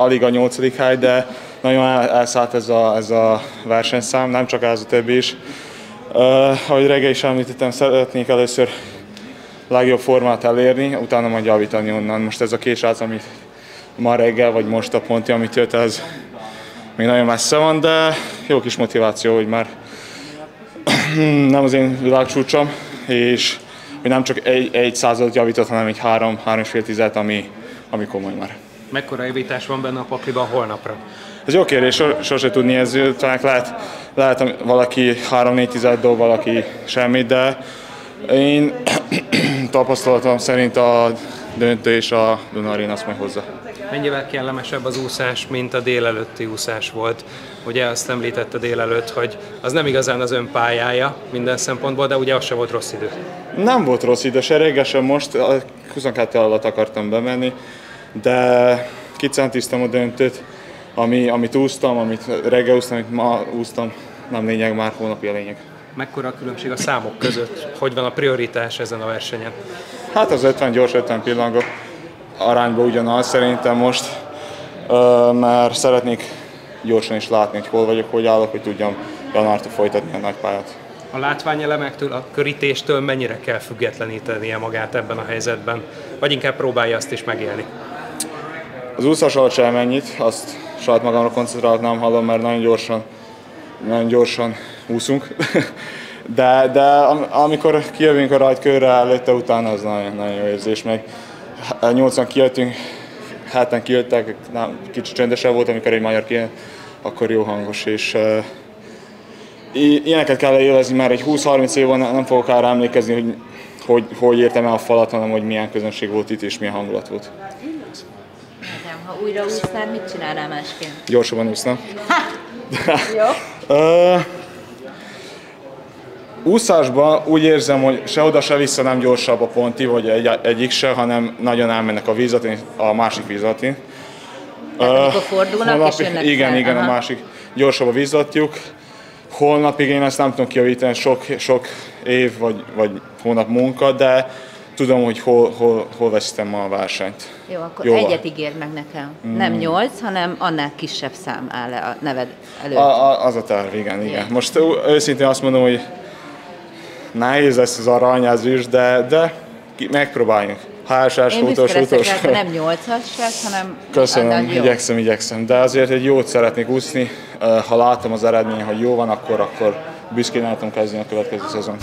alig a nyolcadik hely, de nagyon elszállt ez a, ez a versenyszám, nem csak ez a többi is. Uh, ahogy reggel is említettem, szeretnék először legjobb formát elérni, utána majd javítani onnan. Most ez a két srác, amit ma reggel, vagy most a ponti, amit jött, ez még nagyon messze van, de jó kis motiváció, hogy már nem az én világcsúcsom, és hogy nem csak egy, egy századot javított, hanem egy három, három és fél tizet, ami, ami komoly már. Mekkora javítás van benne a pakliban holnapra? Ez jó kérdés, sose tudni, ez talán lehet, lehet valaki 3-4 tized dob, valaki semmit, de én tapasztalatom szerint a döntő és a Dunarin azt majd hozza. Mennyivel kellemesebb az úszás, mint a délelőtti úszás volt? Ugye azt említette délelőtt, hogy az nem igazán az ön pályája minden szempontból, de ugye az sem volt rossz idő. Nem volt rossz idő, se reggel sem most, 22 alatt akartam bemenni, de kicentíztem a döntőt, ami, amit úsztam, amit reggel úsztam, amit ma úsztam, nem lényeg, már hónapi a lényeg. Mekkora a különbség a számok között? Hogy van a prioritás ezen a versenyen? Hát az 50 gyors, 50 pillangó arányban ugyanaz szerintem most, mert szeretnék gyorsan is látni, hogy hol vagyok, hogy állok, hogy tudjam januártól folytatni a nagy pályát. A látványelemektől, a körítéstől mennyire kell függetlenítenie magát ebben a helyzetben? Vagy inkább próbálja azt is megélni? Az úszás alatt sem mennyit, azt saját magamra koncentrálok, nem hallom, mert nagyon gyorsan, nagyon gyorsan úszunk. De, de amikor kijövünk a rajtkörre előtte, utána az nagyon, nagyon jó érzés. Meg 80 kijöttünk, heten kijöttek, nem, kicsit csendesebb volt, amikor egy magyar kijön, akkor jó hangos, és uh, ilyeneket kell élvezni, mert egy 20-30 év nem fogok arra emlékezni, hogy, hogy hogy értem el a falat, hanem hogy milyen közönség volt itt, és milyen hangulat volt. Ha újra úsznál, mit csinálnál másként? Gyorsabban úsznám. Jó. uh, úszásban úgy érzem, hogy se oda, se vissza nem gyorsabb a ponti, vagy egy, egyik se, hanem nagyon elmennek a vízatin, a másik vízatin. Tehát uh, fordulnak holnap, és jönnek Igen, fel. igen, Aha. a másik gyorsabb a vízatjuk. Holnapig én ezt nem tudom kiavítani, sok, sok év vagy, vagy hónap munka, de tudom, hogy hol, hol, hol vesztem ma a versenyt. Jó, akkor Jóval. egyet ígér meg nekem. Mm. Nem nyolc, hanem annál kisebb szám áll a neved előtt. A, a, az a terv, igen, igen. Most őszintén azt mondom, hogy nehéz lesz az aranyázás, de, de megpróbáljunk. Hásás, Én utolsó, utolsó. nem nyolcas lesz, hanem Köszönöm, igyekszem, igyekszem. De azért egy jót szeretnék úszni. Ha látom az eredmény, hogy jó van, akkor, akkor büszkén tudom kezdeni a következő szezon.